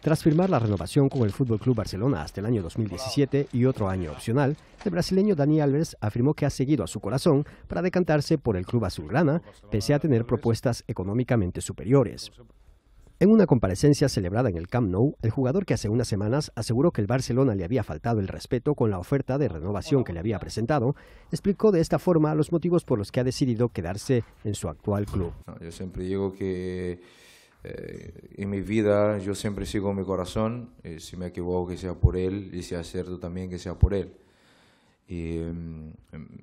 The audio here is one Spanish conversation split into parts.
Tras firmar la renovación con el Fútbol Club Barcelona hasta el año 2017 y otro año opcional, el brasileño Dani Alves afirmó que ha seguido a su corazón para decantarse por el club azulgrana, pese a tener propuestas económicamente superiores. En una comparecencia celebrada en el Camp Nou, el jugador que hace unas semanas aseguró que el Barcelona le había faltado el respeto con la oferta de renovación que le había presentado, explicó de esta forma los motivos por los que ha decidido quedarse en su actual club. Yo siempre digo que eh, en mi vida yo siempre sigo mi corazón, y si me equivoco que sea por él y si acierto también que sea por él. Y mm,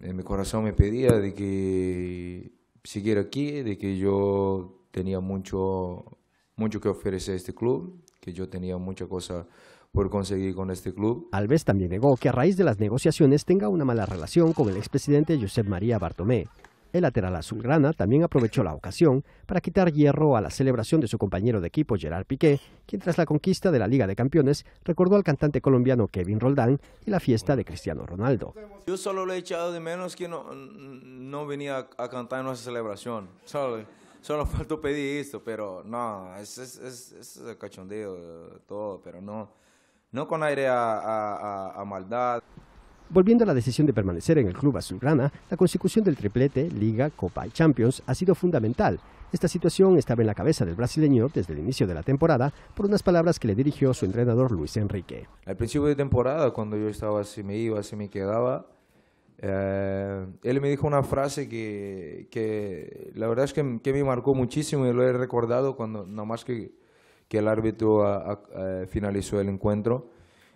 en mi corazón me pedía de que siguiera aquí, de que yo tenía mucho, mucho que ofrecer a este club, que yo tenía mucha cosa por conseguir con este club. Alves también negó que a raíz de las negociaciones tenga una mala relación con el expresidente Josep María Bartomé. El lateral azulgrana también aprovechó la ocasión para quitar hierro a la celebración de su compañero de equipo Gerard Piqué, quien tras la conquista de la Liga de Campeones recordó al cantante colombiano Kevin Roldán y la fiesta de Cristiano Ronaldo. Yo solo le he echado de menos que no, no venía a cantar en nuestra celebración. Solo, solo faltó pedir esto, pero no, es, es, es, es cachondeo todo, pero no, no con aire a, a, a maldad. Volviendo a la decisión de permanecer en el club azulgrana, la consecución del triplete, Liga, Copa y Champions ha sido fundamental. Esta situación estaba en la cabeza del brasileño desde el inicio de la temporada por unas palabras que le dirigió su entrenador Luis Enrique. Al principio de temporada, cuando yo estaba así, me iba, así me quedaba, eh, él me dijo una frase que, que la verdad es que, que, me marcó muchísimo y lo he recordado cuando, más que, que el árbitro a, a, finalizó el encuentro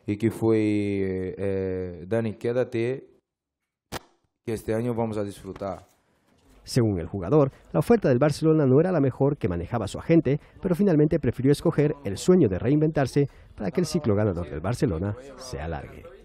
y que fue, eh, Dani, quédate, que este año vamos a disfrutar. Según el jugador, la oferta del Barcelona no era la mejor que manejaba su agente, pero finalmente prefirió escoger el sueño de reinventarse para que el ciclo ganador del Barcelona se alargue.